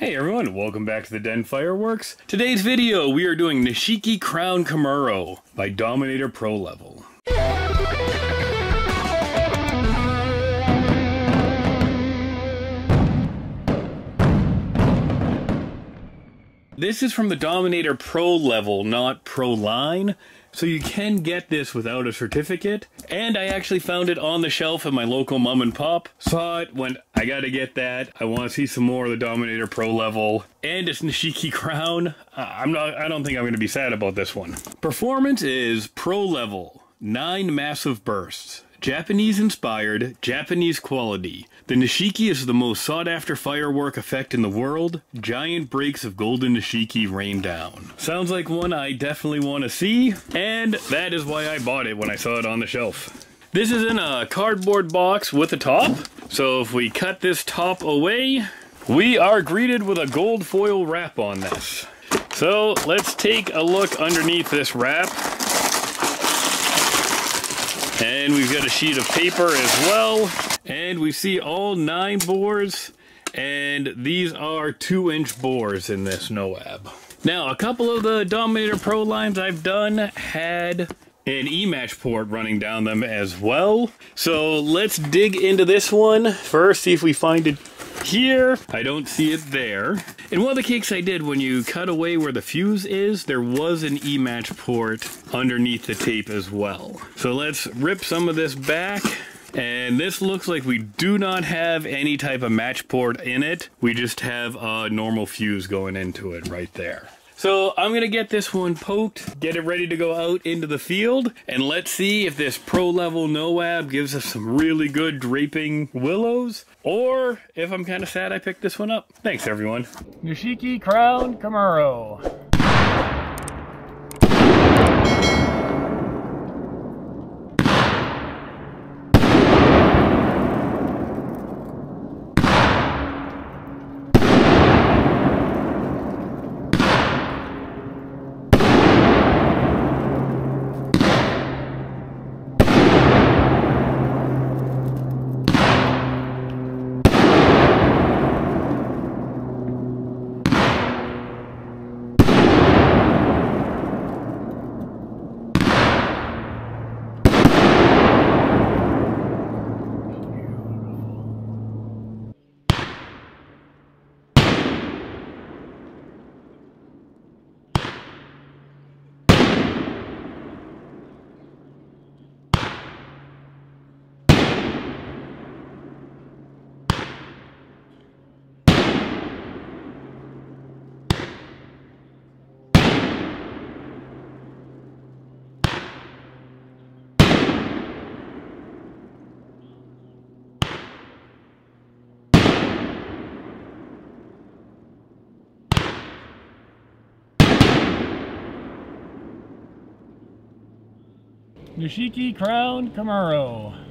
Hey everyone, welcome back to the Den Fireworks. Today's video, we are doing Nishiki Crown Kamuro by Dominator Pro Level. This is from the Dominator Pro level, not Pro line. So you can get this without a certificate. And I actually found it on the shelf at my local mom and pop. Saw it, went, I gotta get that. I want to see some more of the Dominator Pro level. And it's Nishiki Crown. I'm not, I don't think I'm gonna be sad about this one. Performance is Pro level. Nine massive bursts. Japanese inspired, Japanese quality. The Nishiki is the most sought after firework effect in the world. Giant breaks of golden Nishiki rain down. Sounds like one I definitely want to see, and that is why I bought it when I saw it on the shelf. This is in a cardboard box with a top, so if we cut this top away, we are greeted with a gold foil wrap on this. So let's take a look underneath this wrap. And we've got a sheet of paper as well. And we see all nine bores. And these are two inch bores in this NOAB. Now, a couple of the Dominator Pro lines I've done had an E-match port running down them as well. So let's dig into this one first, see if we find it here. I don't see it there. In one of the cakes I did, when you cut away where the fuse is, there was an E-match port underneath the tape as well. So let's rip some of this back. And this looks like we do not have any type of match port in it. We just have a normal fuse going into it right there. So I'm gonna get this one poked, get it ready to go out into the field, and let's see if this pro level NOAB gives us some really good draping willows, or if I'm kind of sad I picked this one up. Thanks everyone. Nishiki Crown Kamuro. Nishiki Crown Kamuro.